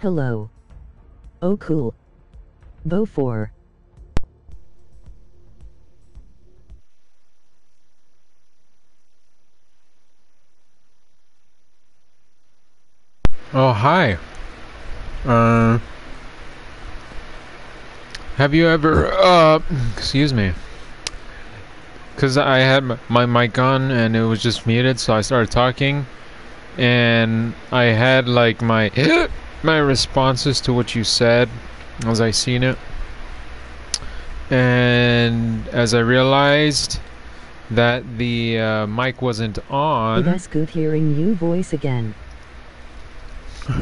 Hello. Oh cool. 4. Oh, hi. Uh, have you ever, uh, excuse me. Because I had my mic on and it was just muted, so I started talking. And I had, like, my, my responses to what you said as I seen it. And as I realized that the uh, mic wasn't on. It is good hearing you voice again.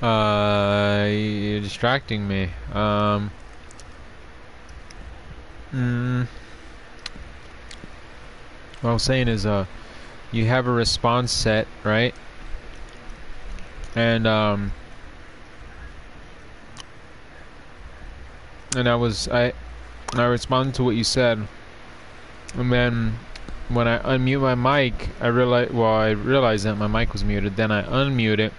uh, you're distracting me. Um. Mm, what I'm saying is, uh, you have a response set, right? And um, and I was I, I responded to what you said, and then when I unmute my mic, I realize well, I realized that my mic was muted. Then I unmute it,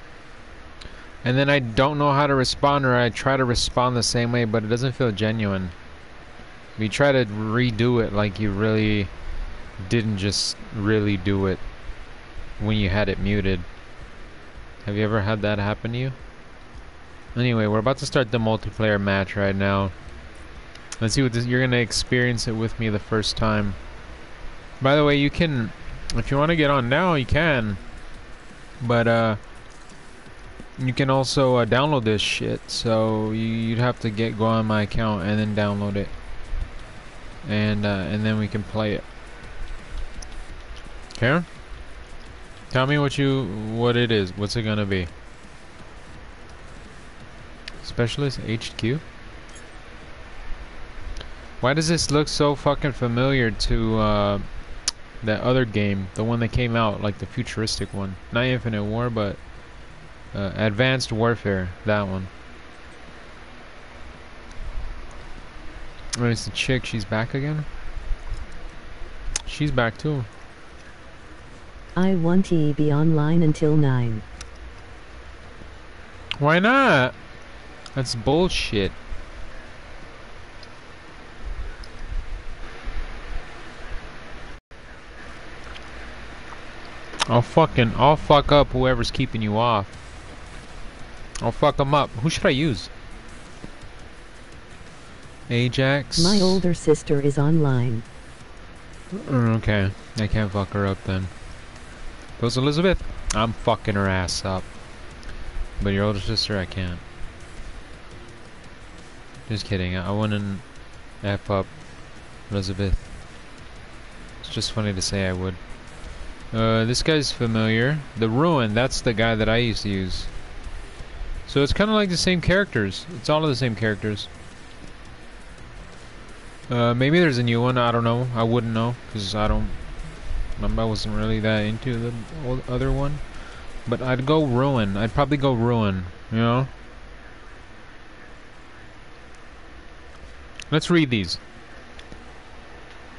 and then I don't know how to respond, or I try to respond the same way, but it doesn't feel genuine. If you try to redo it like you really didn't just really do it when you had it muted. Have you ever had that happen to you? Anyway, we're about to start the multiplayer match right now. Let's see what this, you're gonna experience it with me the first time. By the way, you can, if you want to get on now, you can. But uh, you can also uh, download this shit. So you, you'd have to get go on my account and then download it, and uh, and then we can play it. Karen, tell me what you what it is. What's it gonna be? Specialist HQ. Why does this look so fucking familiar to uh, that other game, the one that came out, like the futuristic one? Not Infinite War, but uh, Advanced Warfare, that one. Oh, it's the chick, she's back again? She's back too. I want to be online until 9. Why not? That's bullshit. I'll fucking, I'll fuck up whoever's keeping you off. I'll fuck them up. Who should I use? Ajax? My older sister is online. Mm, Okay, I can't fuck her up then. Goes Elizabeth? I'm fucking her ass up. But your older sister, I can't. Just kidding, I wouldn't F up Elizabeth. It's just funny to say I would. Uh, this guy's familiar. The Ruin, that's the guy that I used to use. So it's kind of like the same characters. It's all of the same characters. Uh, maybe there's a new one. I don't know. I wouldn't know because I don't. I wasn't really that into the other one. But I'd go Ruin. I'd probably go Ruin. You know. Let's read these.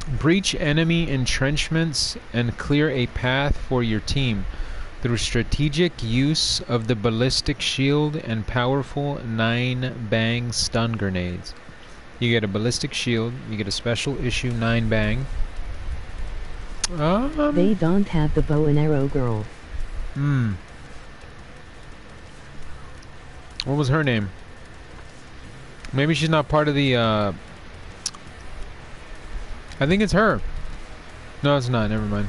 Breach enemy entrenchments and clear a path for your team through strategic use of the ballistic shield and powerful 9 bang stun grenades. You get a ballistic shield, you get a special issue 9 bang. Um, They don't have the bow and arrow girl. hmm. What was her name? Maybe she's not part of the, uh... I think it's her. No, it's not. Never mind.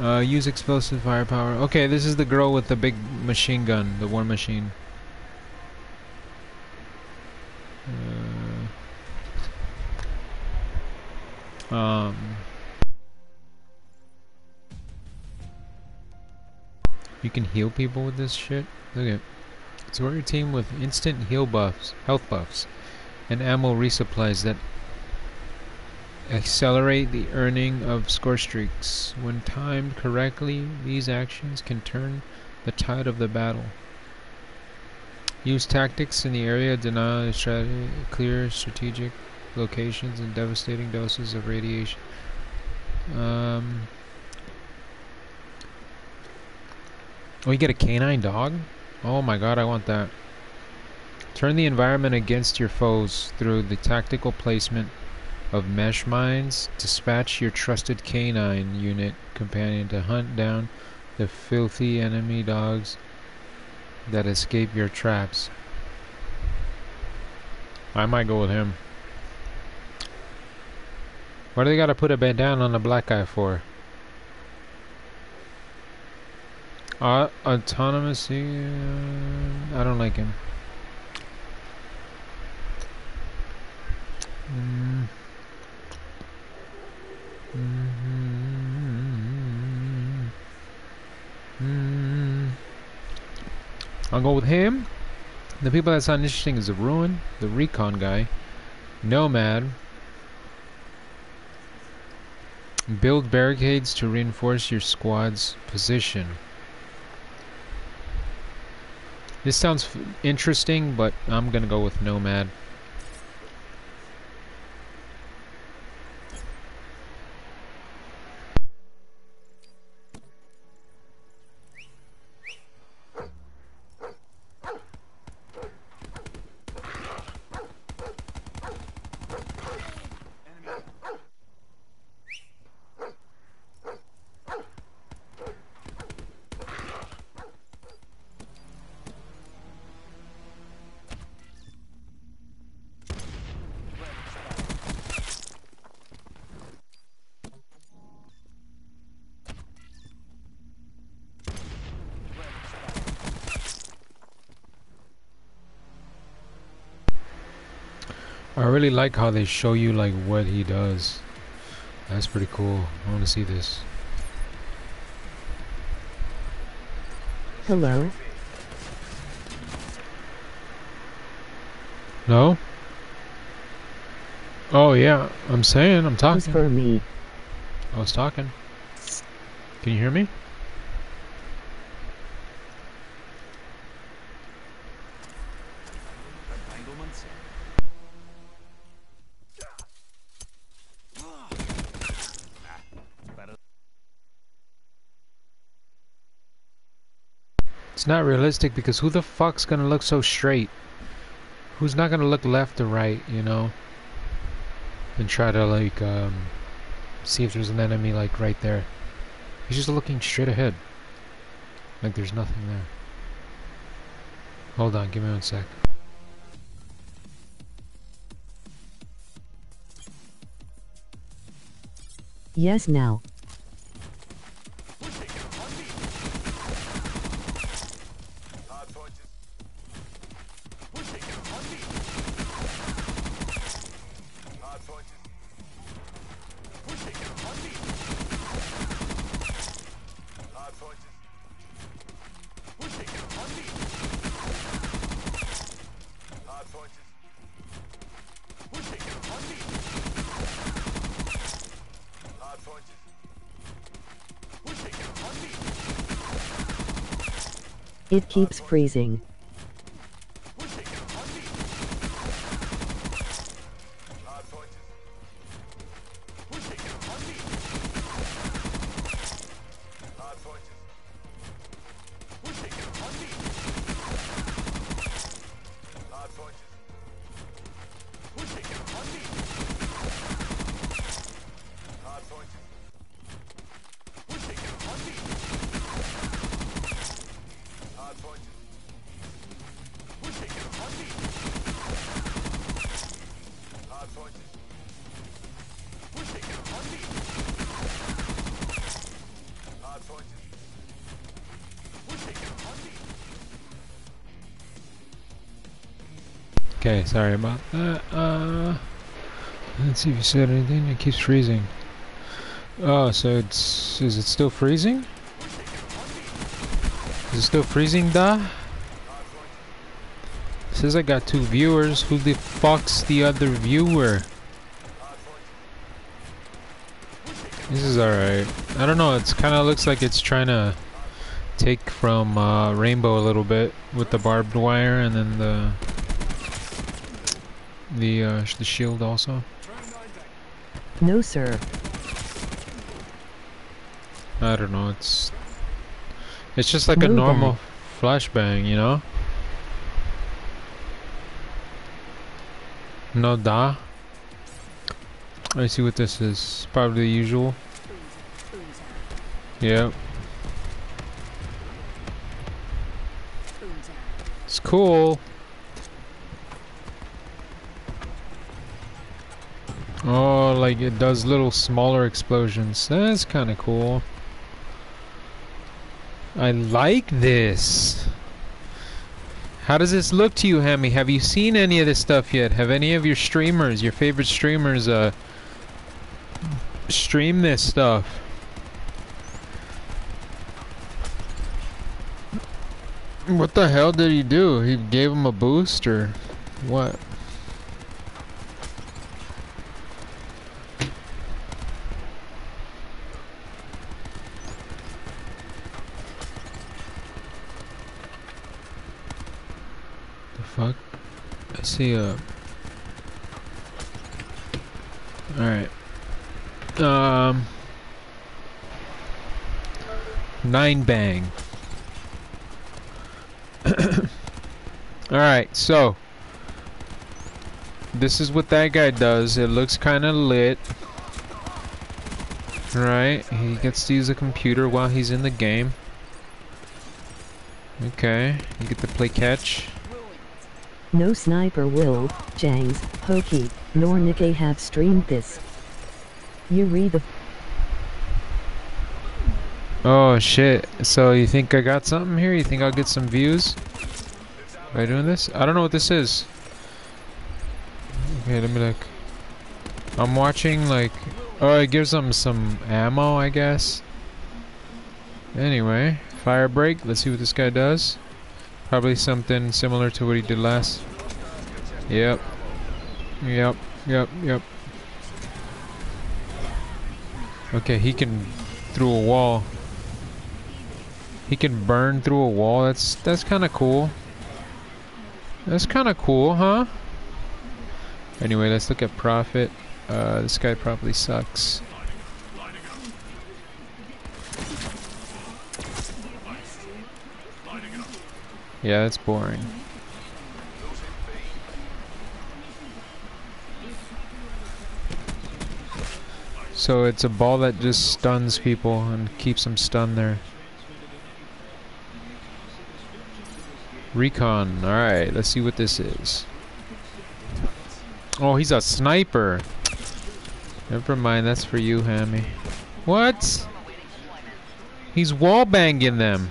Uh, use explosive firepower. Okay, this is the girl with the big machine gun, the war machine. Uh, um... You can heal people with this shit? Look at Support your team with instant heal buffs, health buffs, and ammo resupplies that accelerate the earning of score streaks. When timed correctly, these actions can turn the tide of the battle. Use tactics in the area, deny strategy, clear strategic locations, and devastating doses of radiation. Um, Oh, you get a canine dog? Oh my god, I want that. Turn the environment against your foes through the tactical placement of mesh mines. Dispatch your trusted canine unit companion to hunt down the filthy enemy dogs that escape your traps. I might go with him. What do they gotta put a bandana on the black guy for? Uh, autonomous. Uh, I don't like him. Mm. Mm -hmm. I'll go with him. The people that sound interesting is the Ruin, the Recon guy, Nomad. Build barricades to reinforce your squad's position. This sounds interesting, but I'm gonna go with Nomad. I really like how they show you like what he does. That's pretty cool. I want to see this. Hello? No? Oh yeah, I'm saying, I'm talking. Who's for me? I was talking. Can you hear me? It's not realistic because who the fuck's gonna look so straight? Who's not gonna look left or right, you know? And try to like um, see if there's an enemy like right there. He's just looking straight ahead. Like there's nothing there. Hold on, give me one sec. Yes now. It keeps freezing. Sorry about that. Uh, let's see if you said anything. It keeps freezing. Oh, so it's is it still freezing? Is it still freezing, da? Says I got two viewers. Who the fuck's the other viewer? This is alright. I don't know. It's kind of looks like it's trying to take from uh, Rainbow a little bit with the barbed wire and then the the uh, the shield also? No, sir. I don't know. It's It's just like a No normal flashbang, you know? No da. I see what this is. Probably the usual. Yep. It's cool. Like it does little smaller explosions. That's kind of cool. I like this. How does this look to you, Hammy? Have you seen any of this stuff yet? Have any of your streamers, your favorite streamers, uh, stream this stuff? What the hell did he do? He gave him a boost or what? The fuck? I see a. Alright. Um. Nine bang. Alright, so. This is what that guy does. It looks kind of lit. Right, he gets to use a computer while he's in the game. Okay, you get to play catch. No sniper will, Jangs, Pokey, nor Nikkei have streamed this. You read the Oh shit. So you think I got something here? You think I'll get some views? By doing this? I don't know what this is. Okay, let me look. I'm watching like oh it gives them some ammo I guess. Anyway, fire break, let's see what this guy does. Probably something similar to what he did last. Yep. Yep, yep, yep. Okay, he can through a wall. He can burn through a wall. That's that's kind of cool. That's kind of cool, huh? Anyway, let's look at Prophet. Uh, this guy probably sucks. Yeah, it's boring. So it's a ball that just stuns people and keeps them stunned there. Recon. Alright, let's see what this is. Oh, he's a sniper. Never mind, that's for you, Hammy. What? He's wall banging them.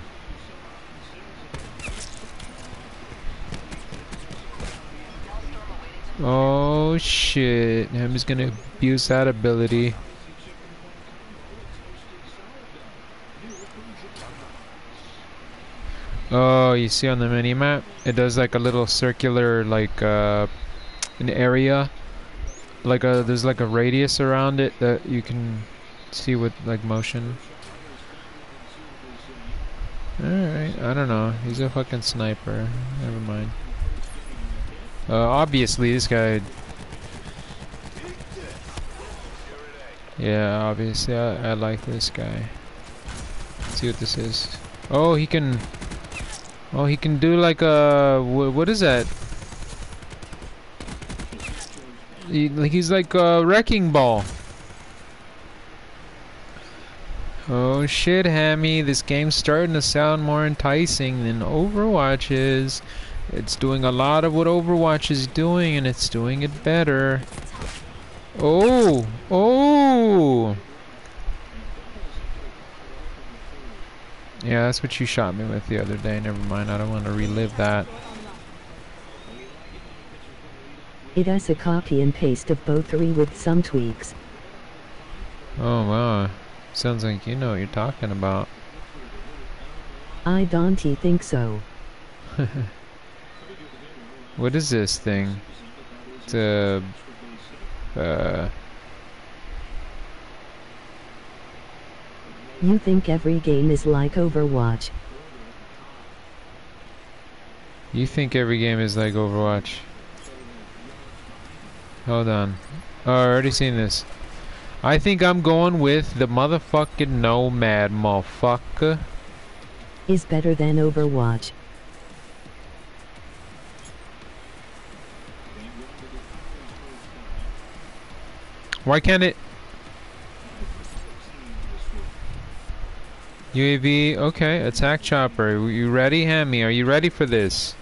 Oh shit. Hammy's gonna abuse that ability. Oh, you see on the mini map, it does like a little circular, like uh, an area, like a there's like a radius around it that you can see with like motion. All right, I don't know. He's a fucking sniper. Never mind. Uh, obviously this guy. Yeah, obviously I, I like this guy. Let's see what this is. Oh, he can. Oh, he can do like a wh what is that? He, he's like a wrecking ball. Oh shit, Hammy! This game's starting to sound more enticing than Overwatch is. It's doing a lot of what Overwatch is doing, and it's doing it better. Oh, oh. Yeah, that's what you shot me with the other day. Never mind, I don't want to relive that. It is a copy and paste of both three with some tweaks. Oh wow, sounds like you know what you're talking about. I don't think so. What is this thing? It's a... Uh... You think every game is like Overwatch. You think every game is like Overwatch? Hold on. Oh, I already seen this. I think I'm going with the motherfucking Nomad, motherfucker. is better than Overwatch. Why can't it? UAV, okay, attack chopper. You ready, Hammy? Are you ready for this?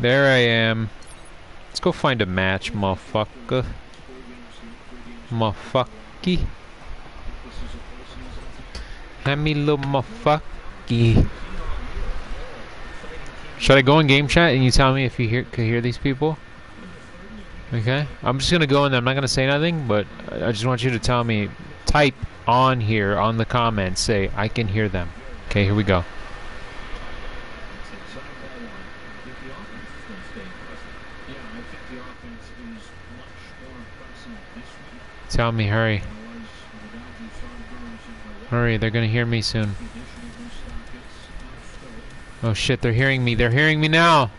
There I am. Let's go find a match, motherfucker. Motherfucky. Hammy little motherfucky. Should I go in game chat and you tell me if you hear could hear these people? Okay. I'm just gonna go in there. I'm not gonna say nothing, but I just want you to tell me. Type on here on the comments. Say I can hear them. Okay. Here we go. Tell me. Hurry. Hurry. They're gonna hear me soon. Oh shit. They're hearing me. They're hearing me now.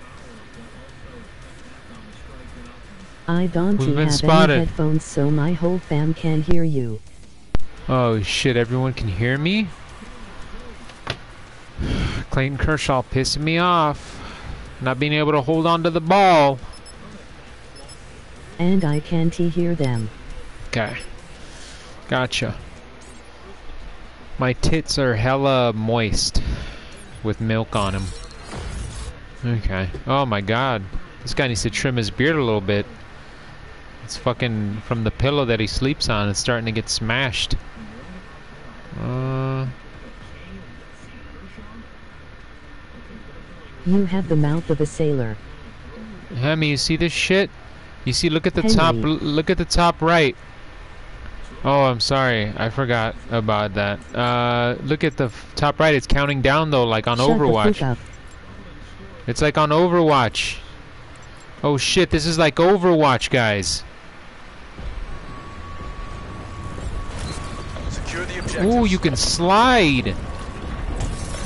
I don't We've been have spotted. any headphones so my whole fam can hear you. Oh shit, everyone can hear me? Clayton Kershaw pissing me off. Not being able to hold on to the ball. And I can't hear them. Okay. Gotcha. My tits are hella moist with milk on him. Okay. Oh my god. This guy needs to trim his beard a little bit. It's fucking from the pillow that he sleeps on. It's starting to get smashed. Uh, You have the mouth of a sailor. Hemi, you see this shit? You see, look at the top, Henry. l- look at the top right. Oh, I'm sorry, I forgot about that. Uh, look at the f- top right. It's counting down though, like on Shut Overwatch. It's like on Overwatch. Oh shit, this is like Overwatch, guys. Secure. Ooh, you can slide.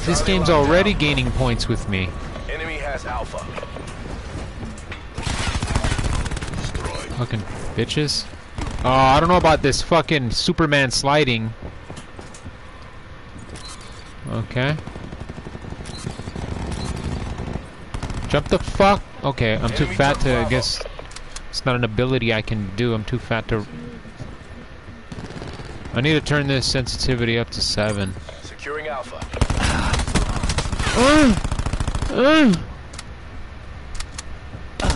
This game's already gaining points with me. Enemy has Alpha. Fucking bitches. Oh, I don't know about this fucking Superman sliding. Okay. Jump the fuck. Okay, I'm too fat to. I guess it's not an ability I can do. I'm too fat to. I need to turn this sensitivity up to seven. Securing Alpha. Uh, uh.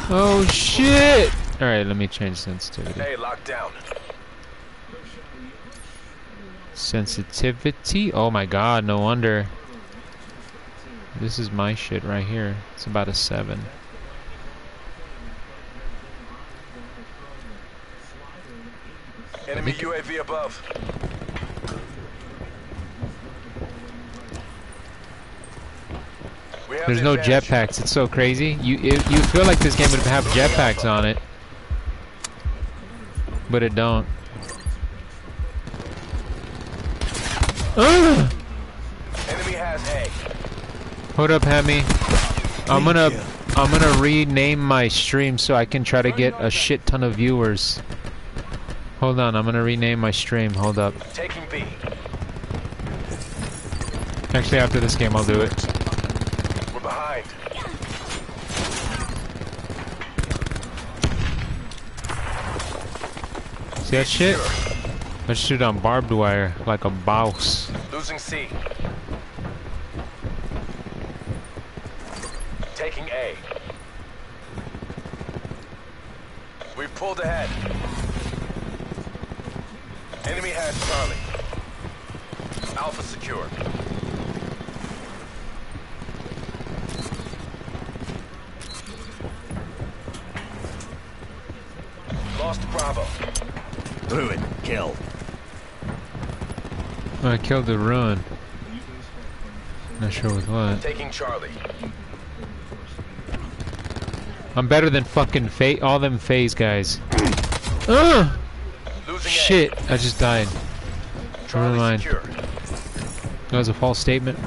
Oh shit! All right, let me change sensitivity. A locked down. Sensitivity? Oh my god, no wonder. This is my shit right here. It's about a 7. Enemy UAV above. There's no jetpacks. It's so crazy. You it, you feel like this game would have jetpacks on it, but it don't. Ugh! Enemy has A. Hold up, Hemi. I'm gonna I'm gonna rename my stream so I can try to get a shit ton of viewers. Hold on, I'm gonna rename my stream. Hold up. Taking B. Actually, after this game, I'll do it. We're behind. See that shit? Let's shoot on barbed wire like a boss. Losing C. Taking A. We've pulled ahead. Enemy has Charlie. Alpha secure. Lost Bravo. Ruin. Kill. I killed the ruin. Not sure with what. Taking Charlie. I'm better than fucking fa- all them phase guys. Ugh! Losing Shit! I just died. Never mind. That was a false statement.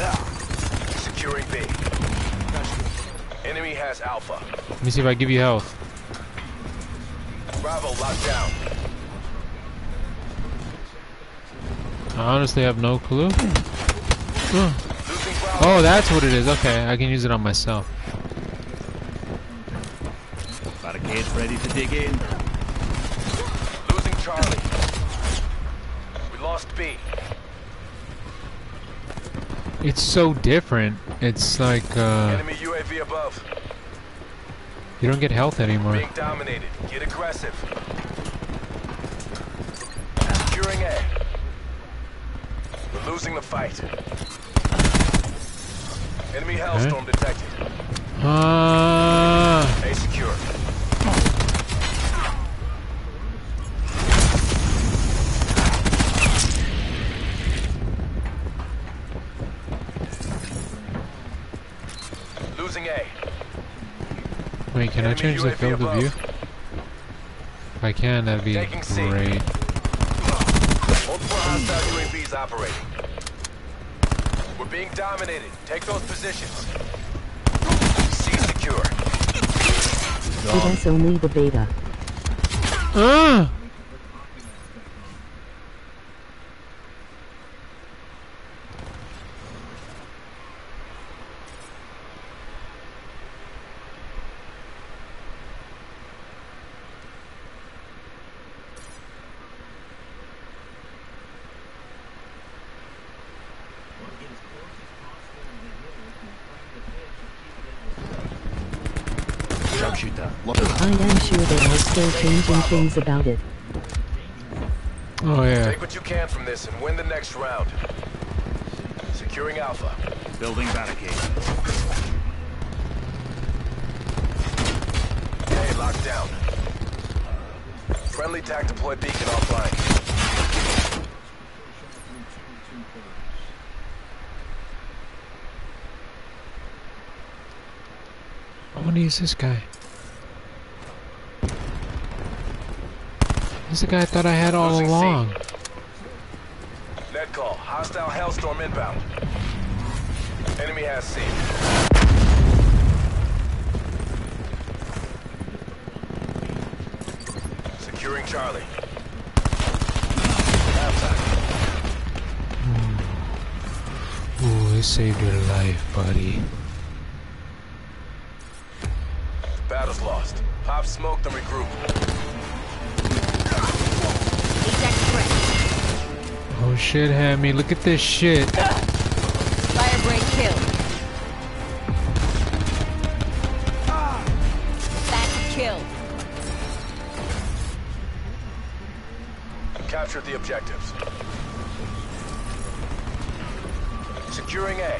Ah. Securing B. Enemy has Alpha. Let me see if I give you health. Bravo locked down. I honestly have no clue. Oh, that's what it is. Okay, I can use it on myself. Barricades ready to dig in. Losing Charlie. We lost B. It's so different. It's like uh, Enemy UAV above. you don't get health anymore. Being dominated. Get aggressive. Securing A. We're losing the fight. Enemy Hellstorm detected. Ah, A secure. Losing A. wait, can I Enemy change the UAV field of view? If I can, that'd be great. Multiple hostile UAVs operating. We're being dominated. Take those positions. C secure. So that's only the beta. Ah! Sharpshooter. Look. I am sure they are still changing things about it. Oh yeah. Take what you can from this and win the next round. Securing Alpha. Building barricade. A locked down. Friendly TAC deployed beacon offline. I want to use this guy. This is the guy I thought I had all Losing C. along. Net call. Hostile Hellstorm inbound. Enemy has C. Securing Charlie. Halftime. Ooh, this saved your life, buddy. Battle's lost. Pop smoke, then regroup. Oh shit, Hammy, look at this shit. Firebreak kill. Back kill. Captured the objectives. Securing A.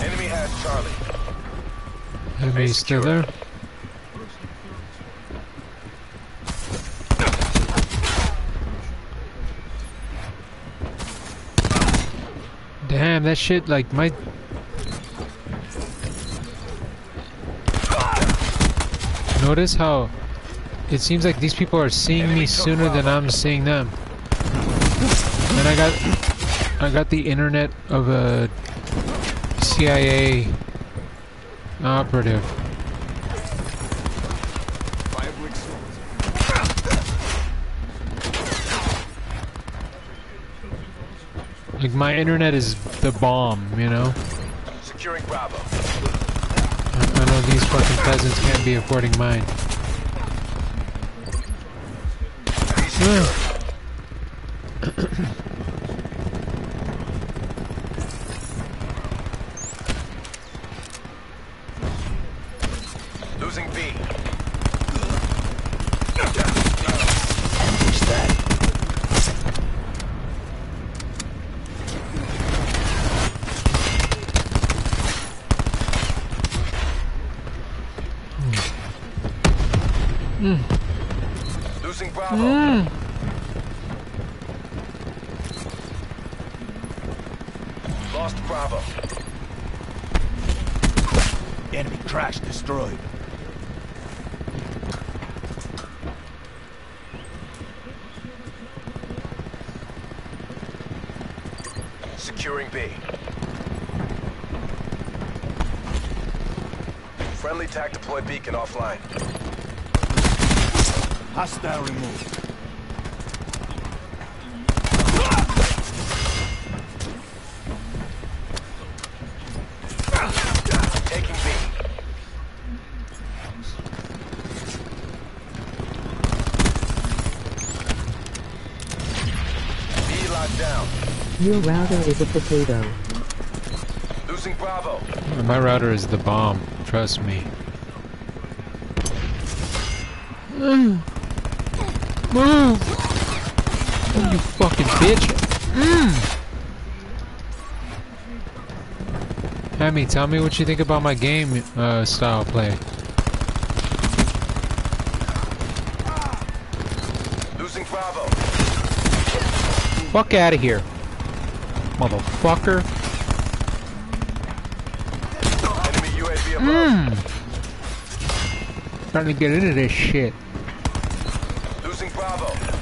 Enemy has Charlie. Hammy still there? That shit, like, my... Notice how it seems like these people are seeing me sooner than I'm seeing them. And I got, I got the internet of a CIA operative. Like my internet is the bomb, you know. Securing Bravo. I, I know these fucking peasants can't be affording mine. B secure. Losing B. Ambush that. Losing Bravo. Lost Bravo. Enemy crash destroyed. Securing B. Friendly TAC deployed beacon offline. Hostile removed. Your router is a potato. Losing Bravo. My router is the bomb. Trust me. Move! Oh, you fucking bitch! Mm. Hammy, tell me what you think about my game uh, style play. Losing Bravo. Fuck out of here, motherfucker! Mm. Starting to get into this shit. Losing Bravo.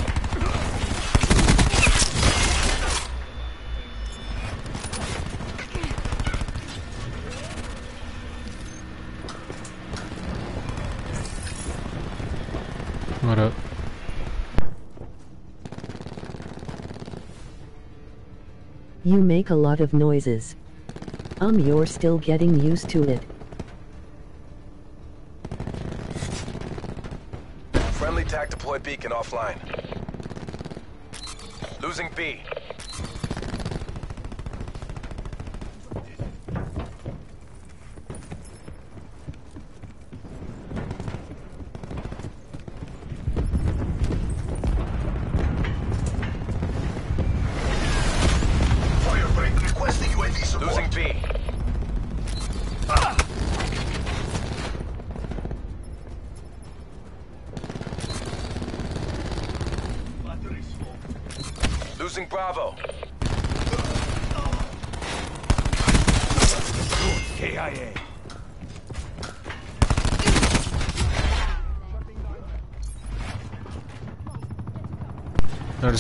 You make a lot of noises. Um, you're still getting used to it. Friendly TAC deploy beacon offline. Losing B.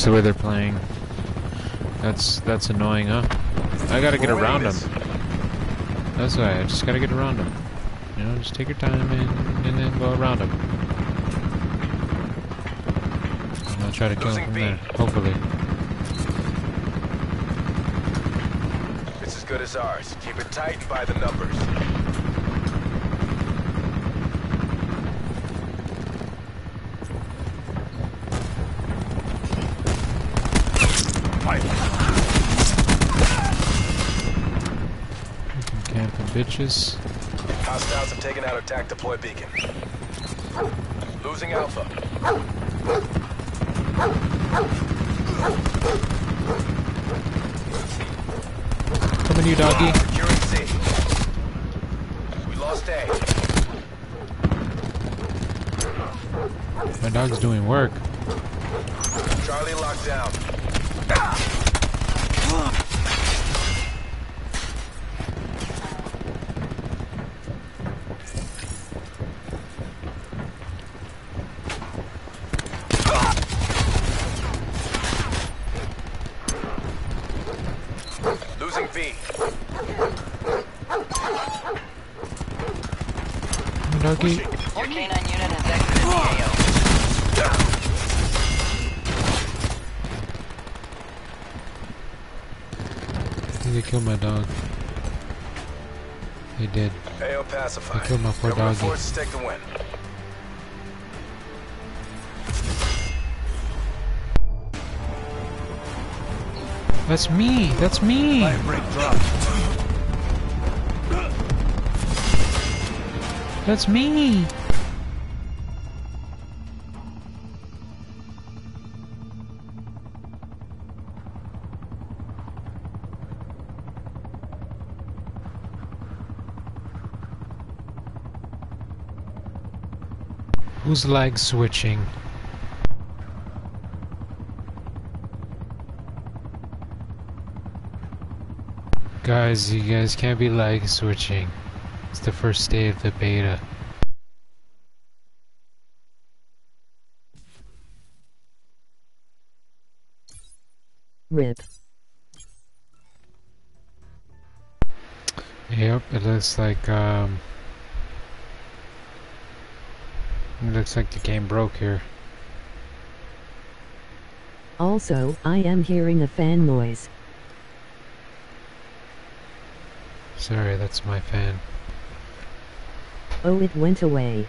The way they're playing. That's that's annoying, huh? I gotta get around them. That's why I just gotta get around them. You know, just take your time and, and then go around them. And I'll try to kill them from there. Hopefully. It's as good as ours. Keep it tight by the numbers. Fire. Fucking camping bitches. Hostiles have taken out our TAC deploy beacon. Losing Alpha. Coming to you, doggy. We lost A. My dog's doing work. Charlie locked down. Losing B. Come on, doggy. Your canine unit has exited the AO. I think they killed my dog. They did. AO pacified. They killed my poor doggy. forces take the win. That's me. That's me. That's me. Who's lag switching? Guys, you guys can't be lag switching. It's the first day of the beta. RIP. Yep, it looks like um it looks like the game broke here. Also, I am hearing a fan noise. Sorry, that's my fan. Oh, it went away.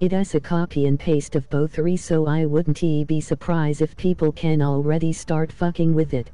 It is a copy and paste of BO3 so I wouldn't be surprised if people can already start fucking with it.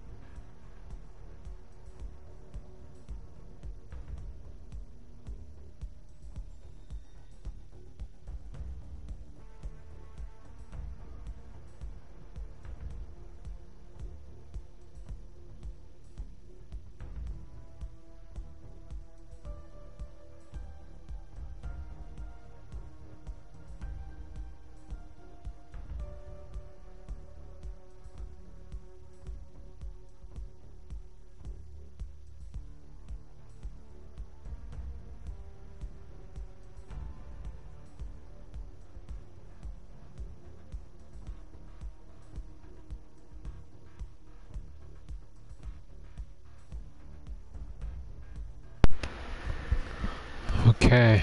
Okay.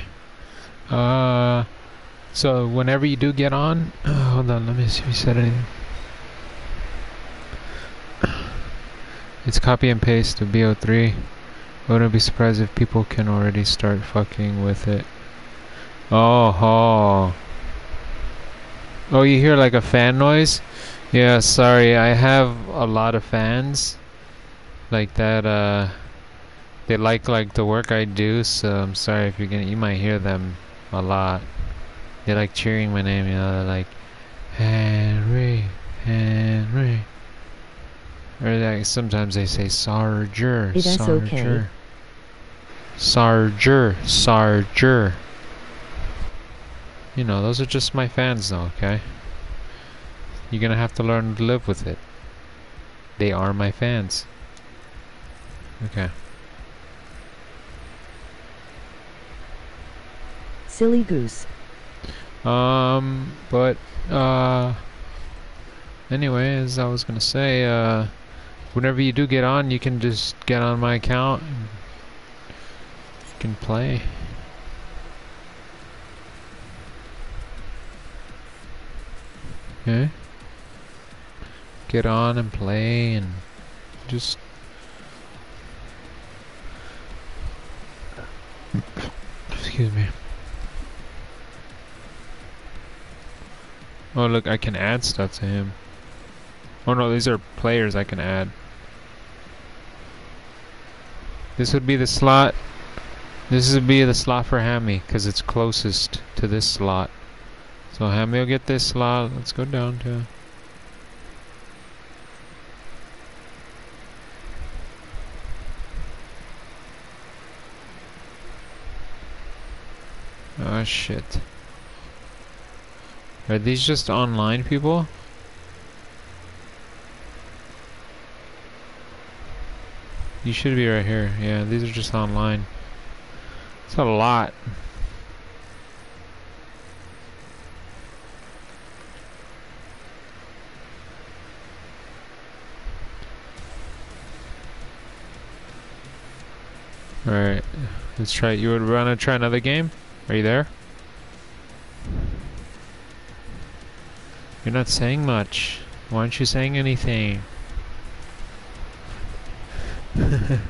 Uh, so whenever you do get on, hold on, let me see if you said anything. It's copy and paste to BO3. I wouldn't be surprised if people can already start fucking with it. Oh, oh. Oh, you hear like a fan noise? Yeah, sorry, I have a lot of fans. Like that, uh they like like the work I do, so I'm sorry if you're gonna you might hear them a lot. They like cheering my name, you know, they're like Henry, Henry. Or like sometimes they say Sarger, Sarger. okay. Sarger, Sarger. You know, those are just my fans though, okay? You're gonna have to learn to live with it. They are my fans. Okay. Silly goose. Um, but, uh, anyway, as I was gonna say, uh, whenever you do get on, you can just get on my account and you can play. Okay? Get on and play and just excuse me. Oh look, I can add stuff to him. Oh no, these are players I can add. This would be the slot. This would be the slot for Hamie, because it's closest to this slot. So Hamie will get this slot. Let's go down to... Oh shit. Are these just online people? You should be right here. Yeah, these are just online. It's a lot. Alright, let's try. You would want to try another game? Are you there? You're not saying much. Why aren't you saying anything?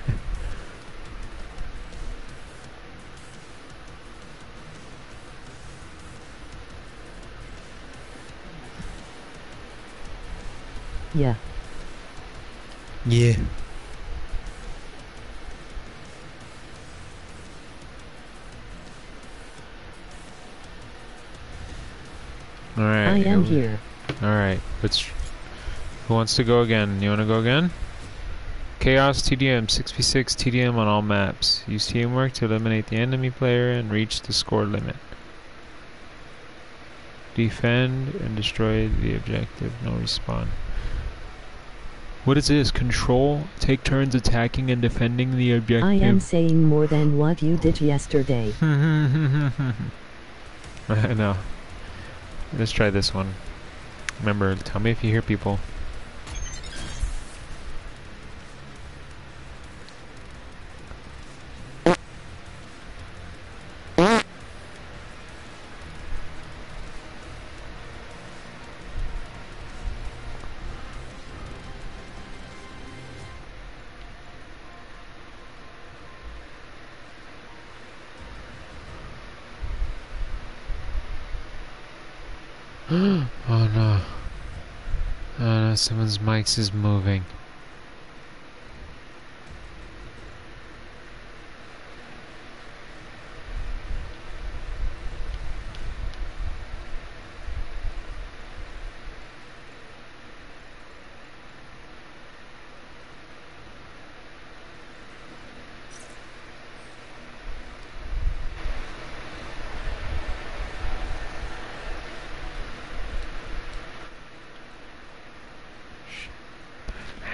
Yeah. Yeah. Alright. I am we- here. Alright, let's. Who wants to go again? You want to go again? Chaos TDM 6v6 TDM on all maps. Use teamwork to eliminate the enemy player and reach the score limit. Defend and destroy the objective. No respawn. What is this? Control? Take turns attacking and defending the objective. I am saying more than what you did yesterday. I know. Let's try this one. Remember, tell me if you hear people. Someone's mics is moving.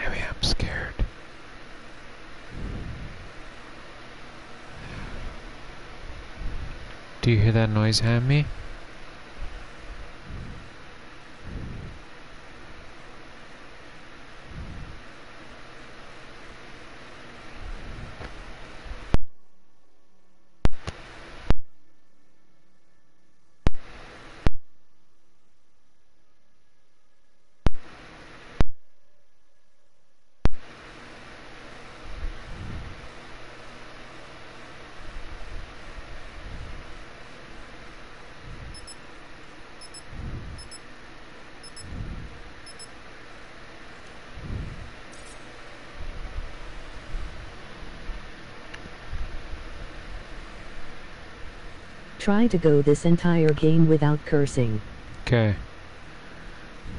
Maybe I'm scared. Do you hear that noise, Hamie? Try to go this entire game without cursing. Okay.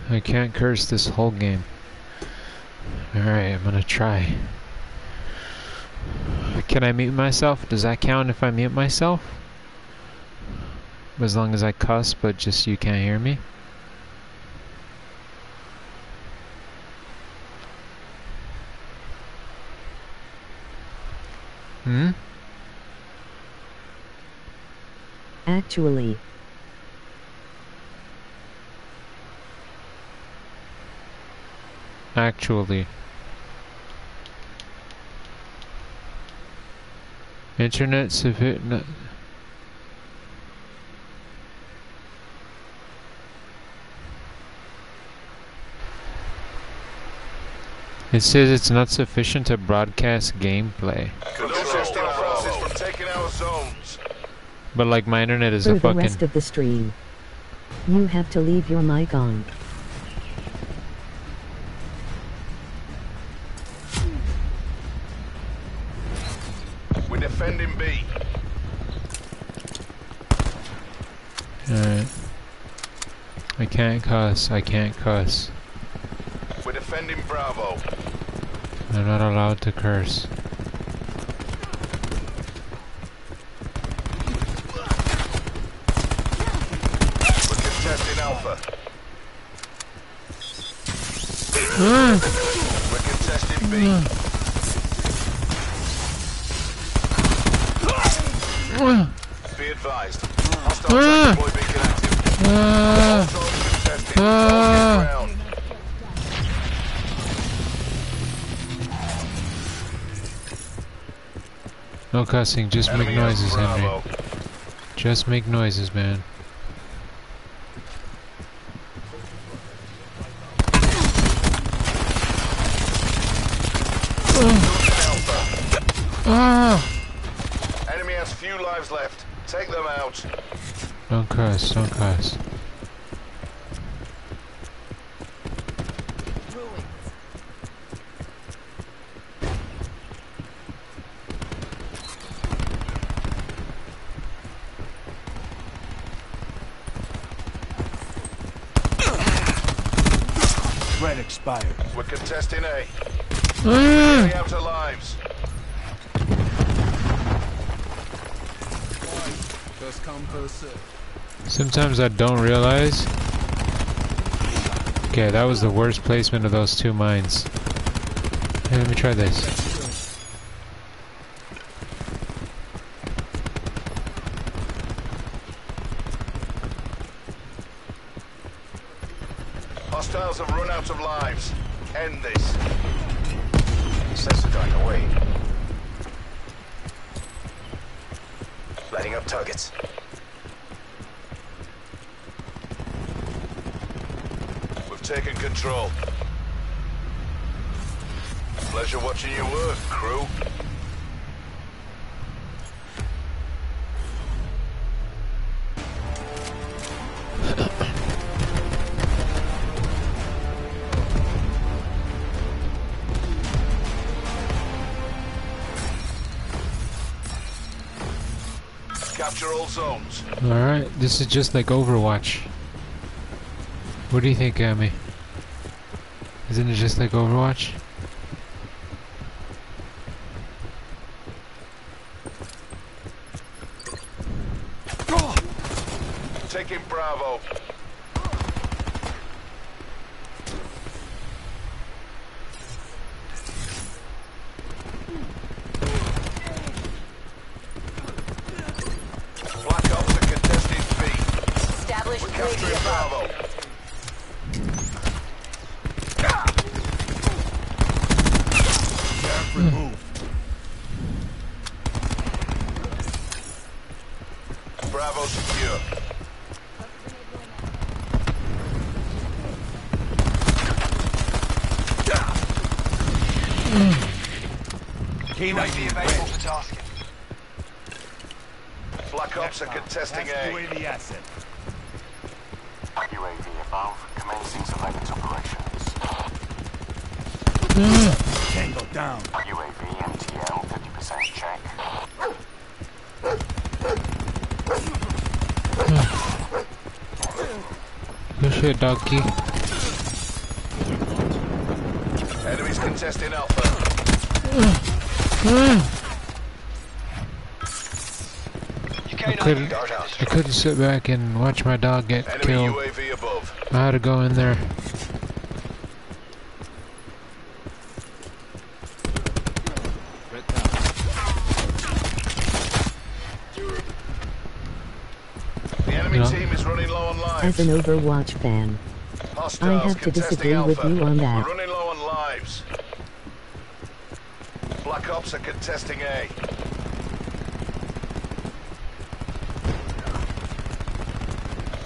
I can't curse this whole game. Alright, I'm gonna try. Can I mute myself? Does that count if I mute myself? As long as I cuss, but just you can't hear me? Hmm? Actually, Actually. Internet sufficient. It says it's not sufficient to broadcast gameplay. Contesting forces from taking our zones. But like my internet is for a the fucking rest of the stream, you have to leave your mic on. We're defending B. Alright. I can't cuss, I can't cuss. We're defending Bravo. I'm not allowed to curse. We're contesting Alpha. We're contesting B. Be advised. No cussing, just make Enemy on noises, Henry. Just make noises, man. Ah! Enemy has few lives left. Take them out. Don't cuss, don't cuss. Threat expired. We're contesting A. Ah! Enemy out of lives. First come, first serve. Sometimes I don't realize. Okay, that was the worst placement of those two mines. Hey, let me try this. Hostiles have run out of lives. End this. Sensor going away. Lighting up targets. We've control. Pleasure watching you work, crew. Capture all zones. Alright, this is just like Overwatch. What do you think, Amy? Isn't it just like Overwatch? Taking Bravo. Black Ops are contesting B. Established We're UAV capturing above. Bravo. Sheriff removed. Bravo secure. K9 available for tasking. Black Ops are contesting That's A. UAV asset. UAV above, commencing surveillance operations. Tango down. UAV MTL 50% check. Good shit, doggy. Enemies contesting Alpha. I couldn't, out. I couldn't sit back and watch my dog get Enemy killed. UAV above. I had to go in there. The enemy Yeah. team is running low on lives. As an Overwatch fan, Hostiles I have to contesting disagree with you on that. We're running low on lives. Black Ops are contesting A.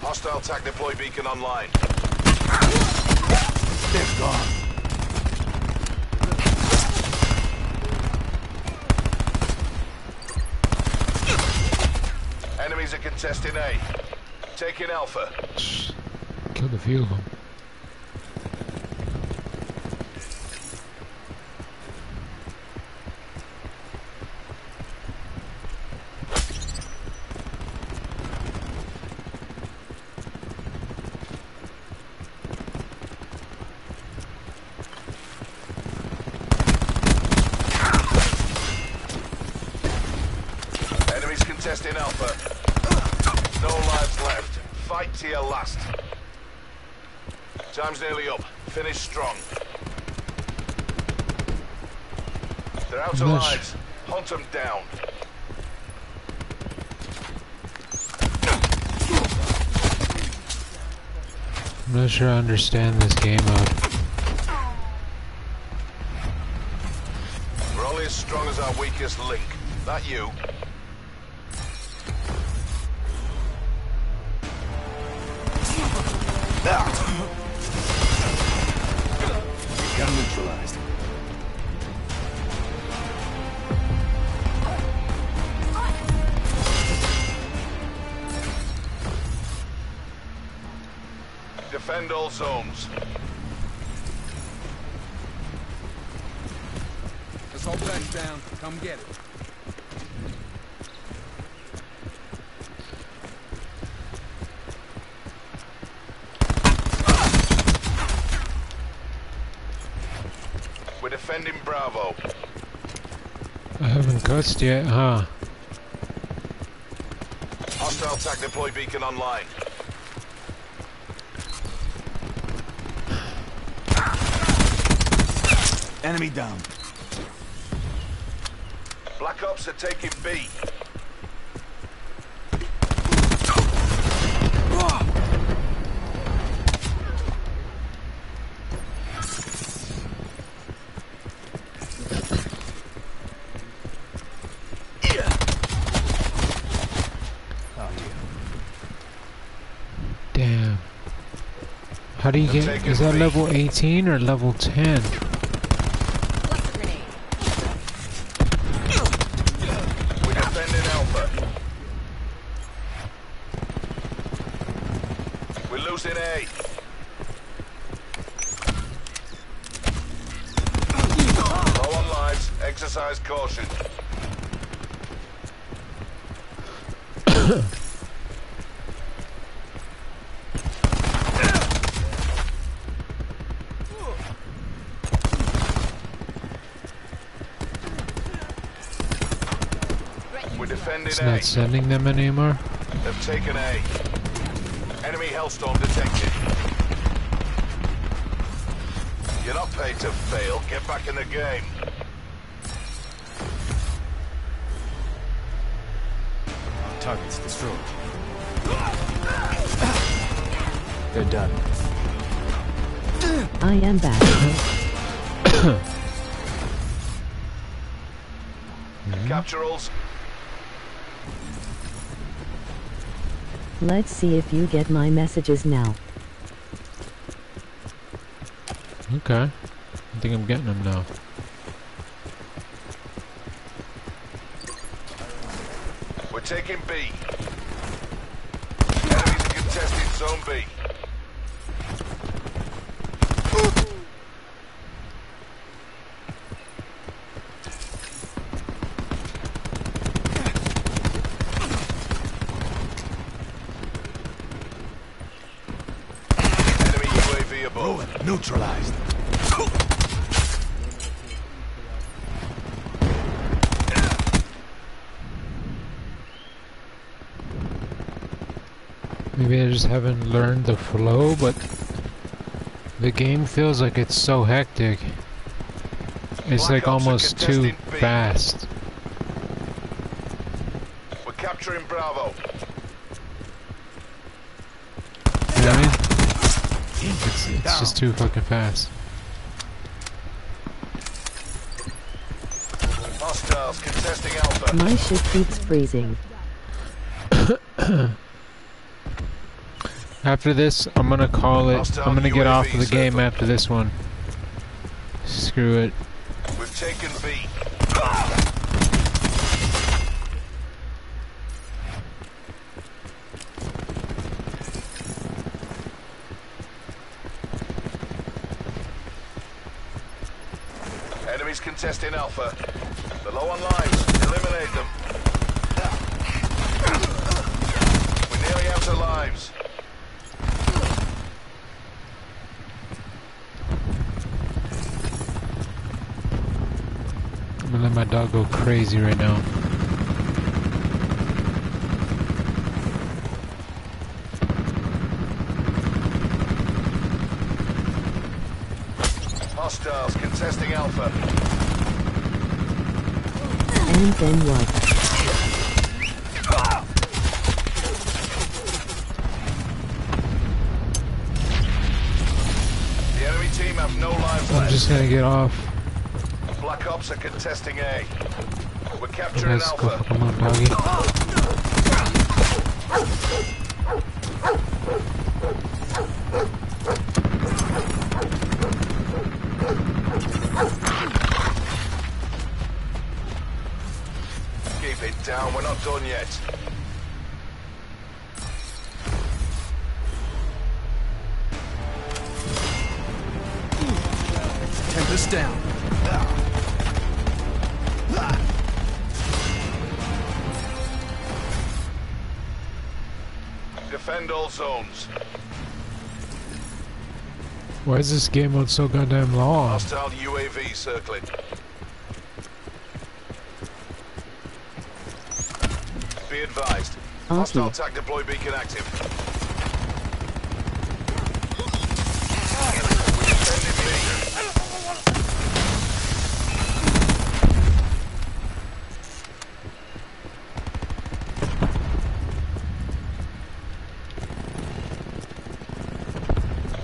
Hostile TAC deploy beacon online. They're gone. Enemies are contesting A. Taking Alpha. Killed a few of them. Contesting Alpha. No lives left. Fight to your last. Time's nearly up. Finish strong. They're out of lives. Hunt them down. I'm not sure I understand this game mode. We're only as strong as our weakest link. That you. I haven't cussed huh? Hostile TAC deploy beacon online. Enemy down. Black Ops are taking B. Damn. How do you get? Is that level 18 or level 10? Cluster grenade. We're defending Alpha. We're losing A. Low on lives. Exercise caution. We're defending It's A. not sending them anymore. They've taken A. Enemy Hellstorm detected. You're not paid to fail. Get back in the game. Targets destroyed. They're done. I am back. Capture alls. Let's see if you get my messages now. Okay. I think I'm getting them now. We're taking B. Enemies are contesting Zone B. Enemy UAV above. Ruin neutralized. Maybe I just haven't learned the flow, but the game feels like it's so hectic. It's like almost too fast. We're capturing Bravo. You know what I mean? It's, it's just too fucking fast. Hostiles contesting Alpha. My ship keeps freezing. After this, I'm gonna call it. I'm gonna get off of the game after this one. Screw it. We've taken B. Enemies contesting Alpha. They're low on lives. Eliminate them. We're nearly out of lives. I'm gonna let my dog go crazy right now. Hostiles contesting Alpha. And then what? The enemy team have no lives I'm just gonna get off. Ops are contesting A. We're capturing go Alpha. up, doggy. Keep it down, we're not done yet. Is this game mode so goddamn long? Hostile UAV circling. Be advised. Hostile Aki. attack deploy beacon active. We're defending B.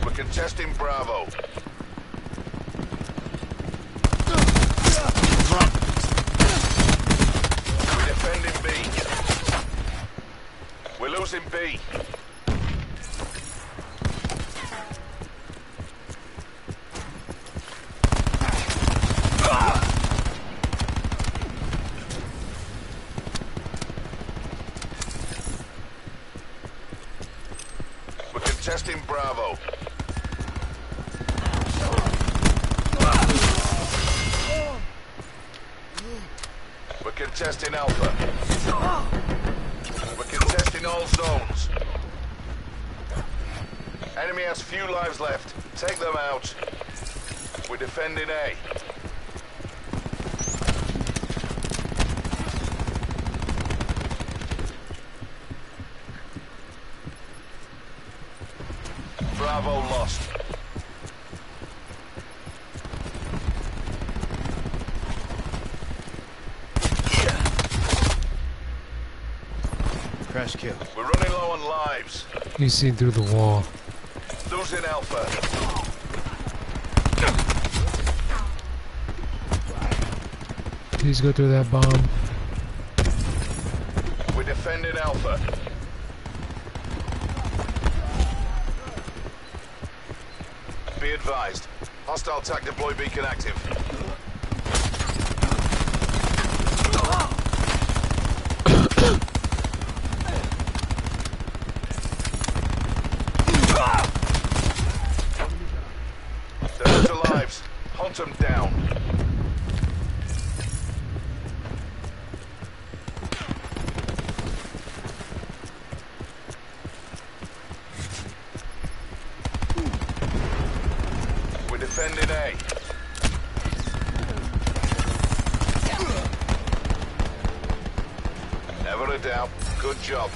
We're contesting Bravo. We're defending B. We're losing B. We're contesting Bravo. We're contesting Alpha. We're contesting all zones. Enemy has few lives left. Take them out. We're defending A. Bravo lost. Crash kill. We're running low on lives. You see through the wall. Losing Alpha. Please go through that bomb. We're defending Alpha. Be advised. Hostile attack deploy beacon active. They're out of lives. Hunt them down. We're A. Never a doubt. Good job.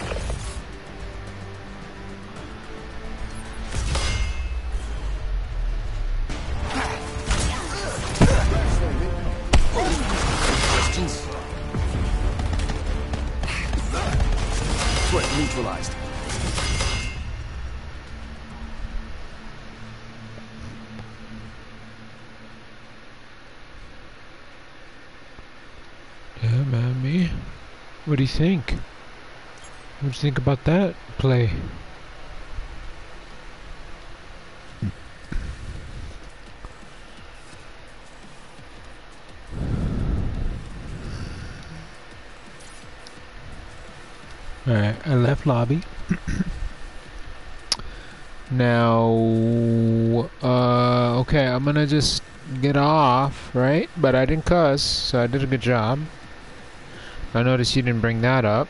Do you think? What do you think about that play? Alright, I left lobby. now, uh, okay, I'm gonna just get off, right? But I didn't cuss, so I did a good job. I noticed you didn't bring that up.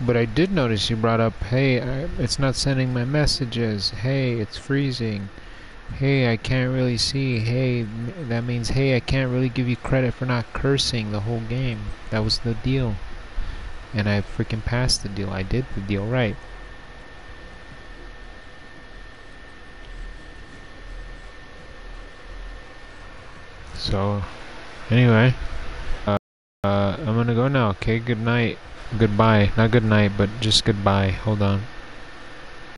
But I did notice you brought up, hey, I, it's not sending my messages. Hey, it's freezing. Hey, I can't really see. Hey, that means, hey, I can't really give you credit for not cursing the whole game. That was the deal. And I freaking passed the deal. I did the deal right. So, anyway, uh, I'm gonna go now. Okay, good night. Goodbye. Not good night, but just goodbye. Hold on.